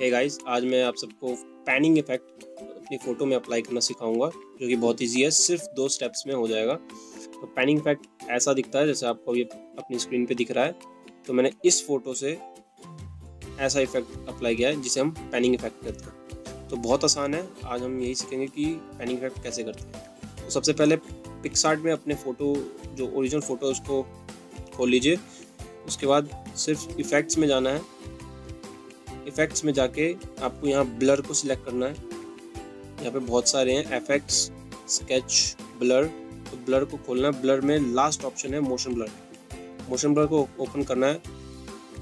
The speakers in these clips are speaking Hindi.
हे गाइस आज मैं आप सबको पैनिंग इफ़ेक्ट अपनी फ़ोटो में अप्लाई करना सिखाऊँगा, जो कि बहुत ईजी है, सिर्फ़ दो स्टेप्स में हो जाएगा। तो पैनिंग इफ़ेक्ट ऐसा दिखता है, जैसे आपको अभी अपनी स्क्रीन पे दिख रहा है। तो मैंने इस फ़ोटो से ऐसा इफ़ेक्ट अप्लाई किया है, जिसे हम पैनिंग इफ़ेक्ट कहते हैं। तो बहुत आसान है, आज हम यही सीखेंगे कि पैनिंग इफ़ेक्ट कैसे करते हैं। तो सबसे पहले पिक्सार्ट में अपने फ़ोटो जो ओरिजिनल फ़ोटो उसको खोल लीजिए। उसके बाद सिर्फ़ इफ़ेक्ट्स में जाना है। इफ़ेक्ट्स में जाके आपको यहाँ ब्लर को सिलेक्ट करना है। यहाँ पे बहुत सारे हैं एफेक्ट्स स्केच ब्लर तो ब्लर को खोलना है ब्लर में लास्ट ऑप्शन है मोशन ब्लर मोशन ब्लर को ओपन करना है।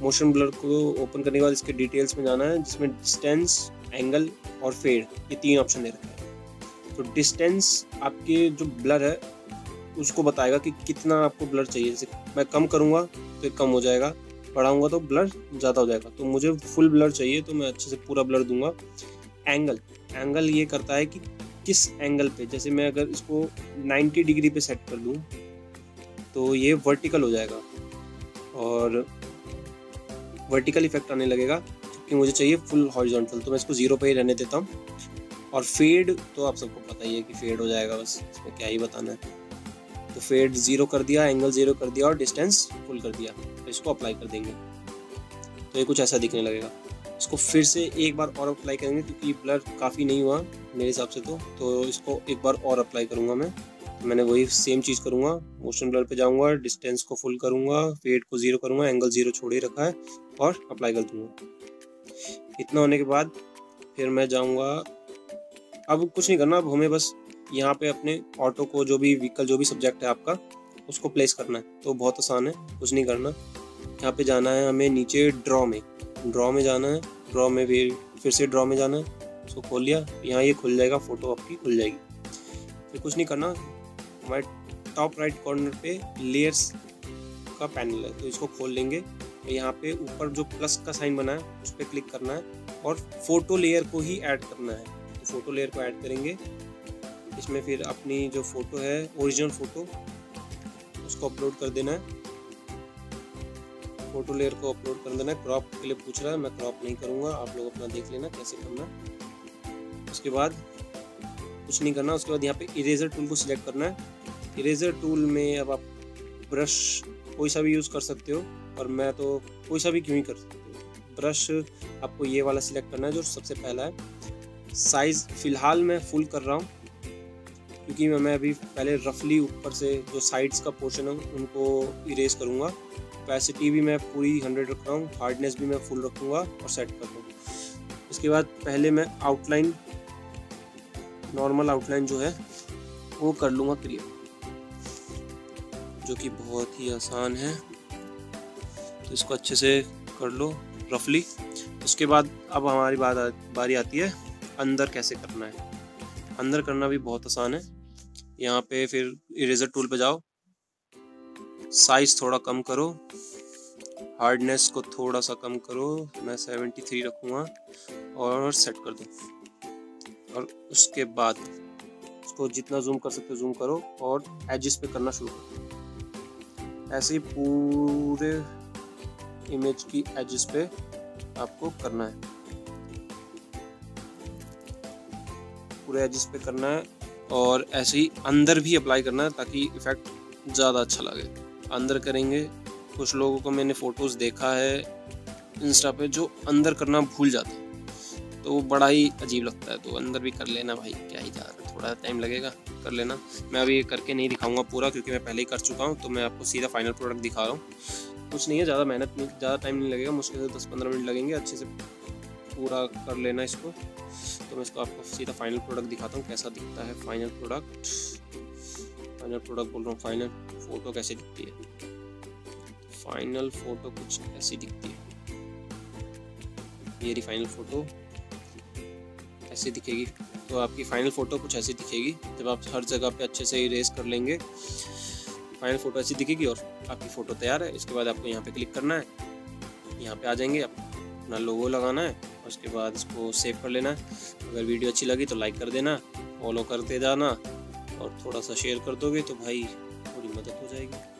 मोशन ब्लर को ओपन करने के बाद इसके डिटेल्स में जाना है, जिसमें डिस्टेंस एंगल और फेड ये तीन ऑप्शन दे रखा है। तो डिस्टेंस आपके जो ब्लर है, उसको बताएगा कि कितना आपको ब्लर चाहिए। जैसे मैं कम करूँगा तो कम हो जाएगा। बढ़ाऊँगा तो ब्लर ज़्यादा हो जाएगा। तो मुझे फुल ब्लर चाहिए तो मैं अच्छे से पूरा ब्लर दूँगा। एंगल एंगल ये करता है कि किस एंगल पे? जैसे मैं अगर इसको 90 डिग्री पे सेट कर दूँ तो ये वर्टिकल हो जाएगा। और वर्टिकल इफ़ेक्ट आने लगेगा, क्योंकि मुझे चाहिए फुल हॉरिजॉन्टल तो मैं इसको ज़ीरो पे ही रहने देता हूँ। और फेड तो आप सबको पता ही है कि फेड हो जाएगा, बस इसमें क्या ही बताना है। तो फेड ज़ीरो कर दिया एंगल ज़ीरो कर दिया और डिस्टेंस फुल कर दिया। इसको अप्लाई कर देंगे। तो ये कुछ ऐसा दिखने लगेगा। इसको फिर से एक बार और अप्लाई करेंगे, क्योंकि ब्लर काफ़ी नहीं हुआ मेरे हिसाब से तो। तो इसको एक बार और अप्लाई करूँगा मैं। तो मैंने वही सेम चीज़ करूँगा। मोशन ब्लर पे जाऊँगा डिस्टेंस को फुल करूँगा फेड को ज़ीरो करूँगा एंगल ज़ीरो छोड़ ही रखा है और अप्लाई कर दूँगा। इतना होने के बाद फिर मैं जाऊँगा। अब कुछ नहीं करना, अब हमें बस यहाँ पे अपने ऑटो को जो भी व्हीकल जो भी सब्जेक्ट है आपका, उसको प्लेस करना है। तो बहुत आसान है, कुछ नहीं करना। यहाँ पे जाना है हमें नीचे ड्रॉ में। ड्रॉ में जाना है ड्रॉ में फिर फिर से ड्रॉ में जाना है। उसको खोल लिया, यहाँ ये खुल जाएगा फ़ोटो आपकी खुल जाएगी। फिर कुछ नहीं करना, हमारे टॉप राइट कॉर्नर पे लेयर्स का पैनल है तो इसको खोल लेंगे। यहाँ पे ऊपर जो प्लस का साइन बना है, उस पर क्लिक करना है और फ़ोटो लेयर को ही ऐड करना है। तो फ़ोटो लेयर को ऐड करेंगे। इसमें फिर अपनी जो फ़ोटो है ओरिजिनल फ़ोटो उसको अपलोड कर देना है। फ़ोटो लेयर को अपलोड कर देना है। क्रॉप के लिए पूछ रहा है, मैं क्रॉप नहीं करूँगा, आप लोग अपना देख लेना कैसे करना उसके बाद कुछ नहीं करना, उसके बाद यहाँ पे इरेजर टूल को सिलेक्ट करना है। इरेजर टूल में अब आप ब्रश कोई सा भी यूज़ कर सकते हो और मैं तो कोई सा भी क्यों ही कर सकते हो। ब्रश आपको ये वाला सिलेक्ट करना है, जो सबसे पहला है। साइज़ फ़िलहाल मैं फुल कर रहा हूँ, क्योंकि मैं अभी पहले रफली ऊपर से जो साइड्स का पोर्शन है, उनको इरेज करूँगा। कैपेसिटी भी मैं पूरी हंड्रेड रख रहा हूँ हार्डनेस भी मैं फुल रखूँगा और सेट कर दूँगा। इसके बाद पहले मैं आउटलाइन नॉर्मल आउटलाइन जो है, वो कर लूँगा क्लियर जो कि बहुत ही आसान है। तो इसको अच्छे से कर लो रफली उसके बाद अब हमारी बात बारी आती है, अंदर कैसे करना है। अंदर करना भी बहुत आसान है। यहाँ पे फिर इरेजर टूल पे जाओ। साइज़ थोड़ा कम करो। हार्डनेस को थोड़ा सा कम करो। मैं 73 रखूँगा और सेट कर दो। और उसके बाद उसको जितना जूम कर सकते हो जूम करो और एजिस पे करना शुरू करो। ऐसे ही पूरे इमेज की एजिस पे आपको करना है। पूरे एजिस पे करना है और ऐसे ही अंदर भी अप्लाई करना है ताकि इफ़ेक्ट ज़्यादा अच्छा लगे। अंदर करेंगे। कुछ लोगों को मैंने फ़ोटोज़ देखा है इंस्टा पे जो अंदर करना भूल जाते हैं। तो वो बड़ा ही अजीब लगता है। तो अंदर भी कर लेना भाई, क्या ही जा रहा थोड़ा टाइम लगेगा, कर लेना। मैं अभी करके नहीं दिखाऊँगा पूरा क्योंकि मैं पहले ही कर चुका हूँ। तो मैं आपको सीधा फाइनल प्रोडक्ट दिखा रहा हूँ। कुछ नहीं है, ज़्यादा मेहनत नहीं, ज़्यादा टाइम नहीं लगेगा। मुश्किल से दस पंद्रह मिनट लगेंगे। अच्छे से पूरा कर लेना इसको। तो मैं इसको आपको सीधा फाइनल प्रोडक्ट दिखाता हूँ, कैसा दिखता है फाइनल प्रोडक्ट फाइनल प्रोडक्ट बोल रहा हूँ फाइनल फ़ोटो कैसे दिखती है? फाइनल फ़ोटो कुछ ऐसी दिखती है। रही फाइनल फ़ोटो ऐसी दिखेगी। तो आपकी फाइनल फ़ोटो कुछ ऐसी दिखेगी, जब आप हर जगह पे अच्छे से इरेज कर लेंगे फाइनल फ़ोटो ऐसी दिखेगी और आपकी फ़ोटो तैयार है। इसके बाद आपको यहाँ पे क्लिक करना है। यहाँ पे आ जाएँगे आप अपना लोगो लगाना है, उसके बाद इसको सेव कर लेना है। अगर वीडियो अच्छी लगी तो लाइक कर देना फॉलो करते जाना। और थोड़ा सा शेयर कर दोगे तो भाई थोड़ी मदद हो जाएगी।